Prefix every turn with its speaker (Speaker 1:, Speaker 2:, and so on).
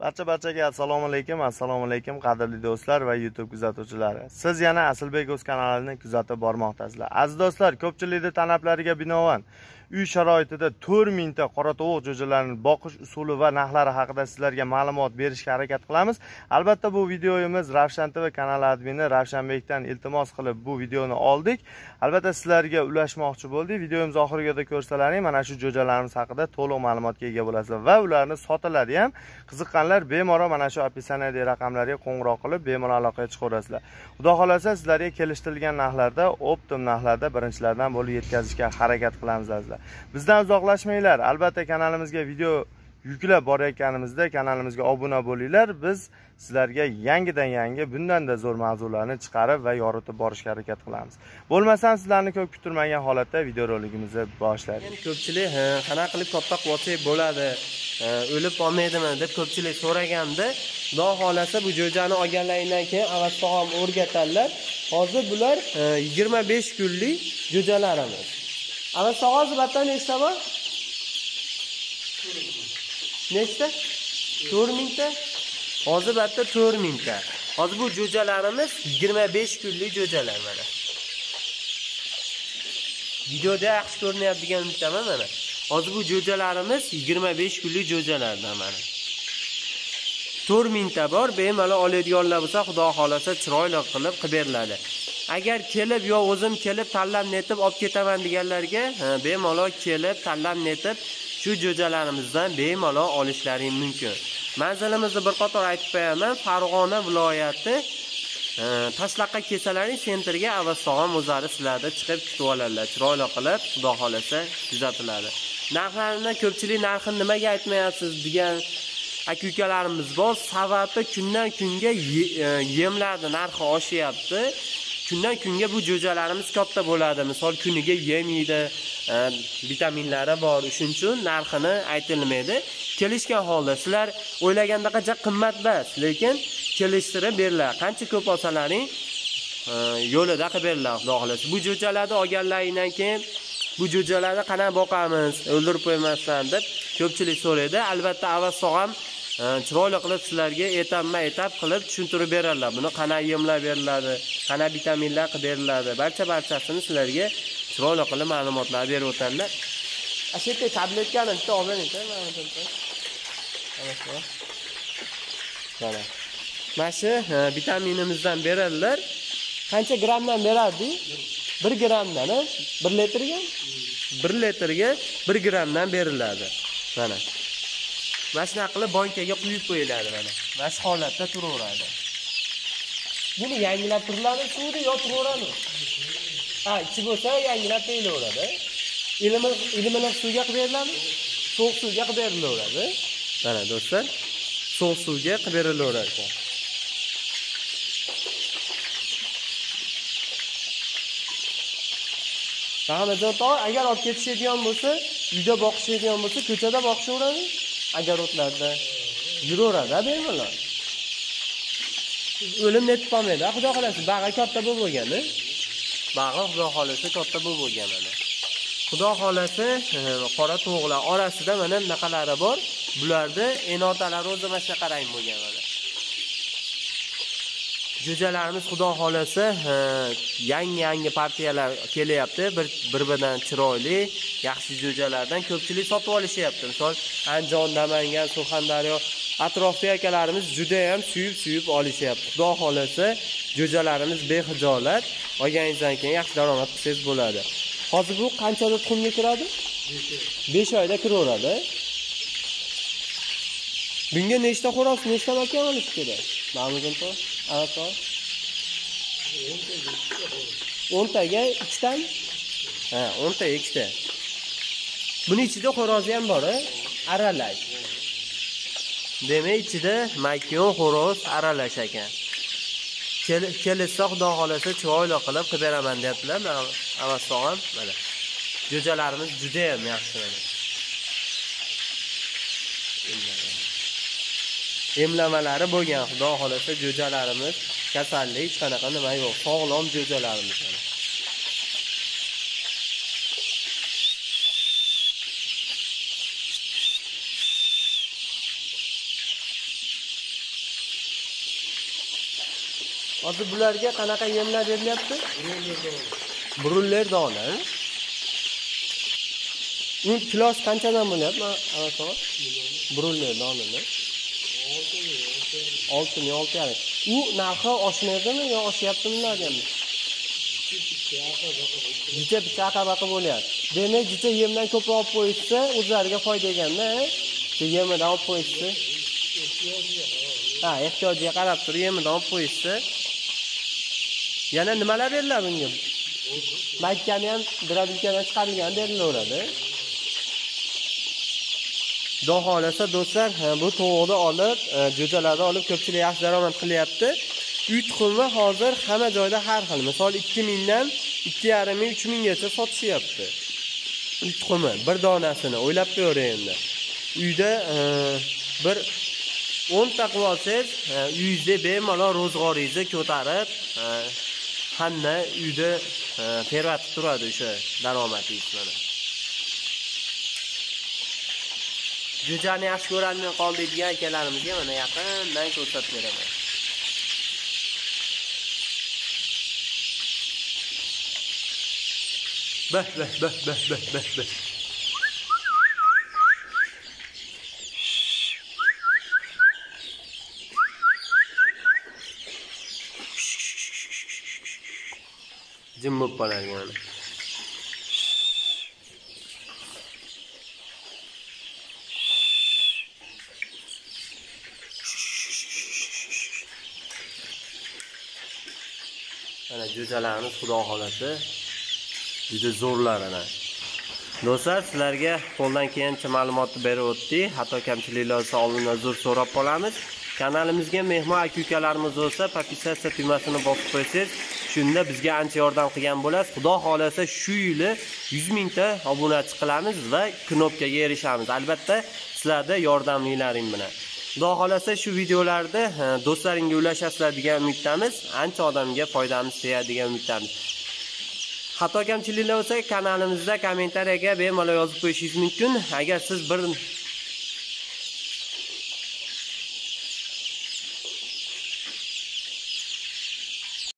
Speaker 1: barcha barchaga assalomu alaykum assalomu alaykum qadrli do'stlar va youtube kuzatuvchilari. Siz yana asilbek o'z kanalini kuzatib bormoqdasizlar. Aziz do'stlar ko'pchilikni talablariga binoan uy sharoitida to'rt mingta qoratovuq jo'jalarini boqish usuli va narxlari haqida sizlarga ma'lumot berishga harakat qilamiz. Albatta bu videomiz ravshan tv kanali admini ravshanbekdan iltimos qilib bu videoni oldik. Albatta sizlarga ulashmoqchi bo'ldik. Videomiz oxirigacha ko'rsalaring mana shu jo'jalarimiz haqida to'liq ma'lumotga ega bo'lasizlar va ularni sotiladi ham. Qiziqqanlar bemalol mana shu описаниедagi raqamlarga qo'ng'iroq qilib bemalol aloqaga chiqaverasizlar. Xudo xohlasa sizlarga kelishtirilgan narxlarda optim narxlarda birinchilardan bo'lib yetkazishga harakat qilamiz azizlar. Bizdan uzoqlashmanglar. Albatta kanalimizga video yuklab borayotganimizda kanalimizga obuna bo'linglar. Biz sizlarga yangidan yangi bundanda zo'r mavzularni chiqarib va yoritib borishga harakat qilamiz. Bo'lmasam sizlarni ko'p kutilmagan holatda videorolikimizni boshlaylik
Speaker 2: ko'pchilik "Ha, qanaqa qilib katta qilib olsak bo'ladi e, o'lib qolmaydimi deb ko'pchilik so'raganda xudo xohlasa bu jo'jani olganlaridan keyin avaz ham o'rgatadilar hozir bular e, yigirma besh kunlik jo'jalarimiz. Ana sog'oz batta nechta bor? 4000. Nechta? 4000 ta. Hozir batta 4000 ta. Hozir bu jo'jalarimiz 25 kunlik jo'jalar mana. Videoda yaxshi ko'rinayaptigan umiddaman mana. Hozir bu jo'jalarimiz 25 kunlik jo'jalardan mana. 4000 ta bor, bemalol oladiganlar bo'lsa, xudo xolasa chiroyli qilib qilib beriladi. Agar kelib yo o'zim kelib tanlab netib olib ketaman deganlarga bemalol kelib tanlab netib shu jo'jalarimizdan bemalol olishlaring mumkin. Manzilimizni bir qator aytib qo'yaman. Farg'ona viloyati tashlaqqa toshloqqa kelsalaring sentrga avvastog'am o'zlari sizlarni chiqib kutib oladilar chiroyli qilib xudo xohlasa kuzatiladi. Narxlarini ko'pchilik narxini nimaga aytmayapsiz degan aka ukalarimiz bor sababi kundan kunga e, yemlarni narxi oshyapti. Kundan kunga bu jo'jalarimiz katta bo'ladi. Misol kuniga yem yeydi e, vitaminlari bor. Shuning uchun narxini aytilmaydi. Kelishgan holda sizlar o'ylagandaqa qimmat emas lekin kelishtirib beriladi qancha ko'p olsalaring e, yo'lida qilib beriladi xudo xohlasa. Bu jo'jalarni olganlaringdan keyin bu jo'jalarni qanaqa boqamiz? O'ldirib qo'ymasdan deb ko'pchilik so'raydi. Albatta avval ham chiroyli qilib sizlarga etapma etap qilib tushuntirib beradilar. Buni qanaqa yemlar beriladi qanaqa vitaminlar qilib beriladi barcha barchasini sizlarga chiroyli qilib ma'lumotlar berib o'tadilar. Shu yerda tabletkani bitta olib mana mana. Shu e, vitaminimizdan beradilar. Qancha grammdan beradi bir grammdan bir litrga? Bir litrga bir grammdan beriladi. Mana mana shunaqa qilib bankaga quyib qo'yiladi mana. Mana shu holatda turaveradi. Buni yangilab turiladi suvni yo turaveradimi ha ichi bo'lsa yangilab qo'yilaveradi ilmi ilmini suvga qilib beriladi sovuq suvga qilib berilaveradi mana do'stlar sovuq suvga qilib berilaveradi ekan Rahmatjon tog'a agar olib ketishadigan bo'lsa, uyda boqishadigan bo'lsa, ko'chada boqishaveradi, огородlarda yuraveradi bemalol. O'lim yetib qolmaydi, xudo xohlasa bag'i katta bo'lib bo'lgani. Bag'i xudo xohlasa katta bo'lib bo'lgan mana. Xudo xohlasa ehm, qora tovuqlar orasida mana bunaqalari bor. Bularda enotalari o'zi mana shunaqa rang bo'lgan mana. Jo'jalarimiz xudo xohlasa e, yangi yangi partiyalar kelyapti. Bir bir biridan chiroyli yaxshi jo'jalardan ko'pchilik sotib olishyapti. Misol andijon namangan surxondaryo atrofdagi akalarimiz judayam suyib suyib olishyapti. Xudo xohlasa jo'jalarimiz behijolat olganingizdan keyin yaxshi daromad qilsangiz bo'ladi. Hozir bu qanchada tuxumga kiradi? Besh oyda kiraveradi. Bunga nechta xo'roz nechta makon olish kerak? Ma'lumot anaqa o'ntaga ikkitami ha o'nta ikkita. Buni ichida xo'rozi ham bor a aralash. Demak ichida makon xo'roz aralash ekan. Kel- kelishsa xudo xohlasa chiroyli qilib qilib beraman deyaptilar avassog'am mana. Jo'jalarimiz judayam yaxshi mana. emlamalari bo'lgan xudo xohlasa jo'jalarimiz kasallik hech qanaqa nima yo'q sog'lom jo'jalarimiz. Hozir bularga qanaqa yemlar berilyapti brunler dona u kilosi qanchadan bo'lyapti? Brunler donini. Olti ming olti yarim u narxi oshmaydimi yo oshyaptimi ulargami jicha picha baqa bo'lyapti. Demak jicha yemdan ko'proq olib qo'yishsa o'zlariga foyda ekanda e? yemidan olib qo'yishsa. Ha ehtiyojiga qarab turib yemidan olib qo'yishsa. Yana nimalar beriladi unga makkani ham drabilkadan chiqarilgan berilaveradi xudo xohlasa do'stlar e, bu tovuqni olib e, jo'jalarni olib ko'pchilik yaxshi daromad qilyapti. Uy tuxumi hozir hamma joyda har xil misol ikki mingdan ikki yarim ming uch minggacha sotishyapti. Uy tuxumi bir donasini o'ylab ko'ring endi. Uyda e, bir o'nta qilib olsangiz uyingizda bemalol ro'zg'oringizni ko'tarib hamda uyda tervatib turadi o'sha daromadingiz mana. Jo'jani yaxshi ko'rolmay qoldik degan akalarimizga mana yaqindan ko'rsatib beraman bah bah bah bah bah bah bah jim bo'lib qoladi mana jo'jalarimiz xudo xohlasa juda zo'rlar ana. Do'stlar sizlarga qo'ldan kelgancha ma'lumotni berib o'tdik. Xato kamchiliklar bo'lsa oldindan uzr so'rab qolamiz. Kanalimizga mehmon aka ukalarimiz bo'lsa подписаться tugmasini bosib qo'ysangiz shunda bizga ancha yordam qilgan bo'lasiz. Xudo xohlasa shu yili yuz mingta obunachi qilamiz va knopkaga erishamiz. Albatta sizlarda yordamlilaring bilan. Xudo xohlasa shu videolarni do'stlaringga ulashasizlar degan umiddamiz. Ancha odamga foydamiz tegadi degan umiddamiz. Xato kamchiliklar bo'lsa kanalimizda kommentariyaga bemalol yozib qo'yishingiz mumkin. Agar siz bir